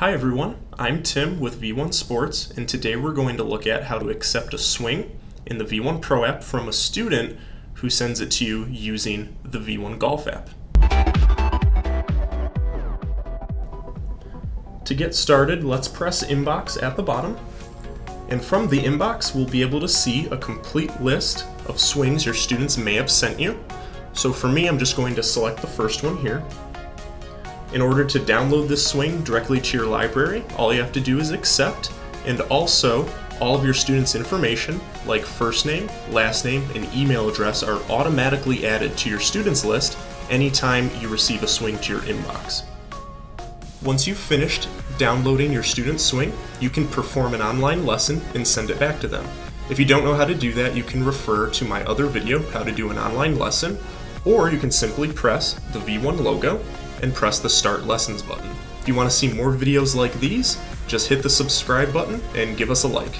Hi everyone, I'm Tim with V1 Sports, and today we're going to look at how to accept a swing in the V1 Pro app from a student who sends it to you using the V1 Golf app. To get started, let's press Inbox at the bottom, and from the inbox we'll be able to see a complete list of swings your students may have sent you. So for me, I'm just going to select the first one here, in order to download this swing directly to your library, all you have to do is accept, and also all of your students' information, like first name, last name, and email address, are automatically added to your students list anytime you receive a swing to your inbox. Once you've finished downloading your student's swing, you can perform an online lesson and send it back to them. If you don't know how to do that, you can refer to my other video, how to do an online lesson, or you can simply press the V1 logo and press the Start Lessons button. If you want to see more videos like these, just hit the subscribe button and give us a like.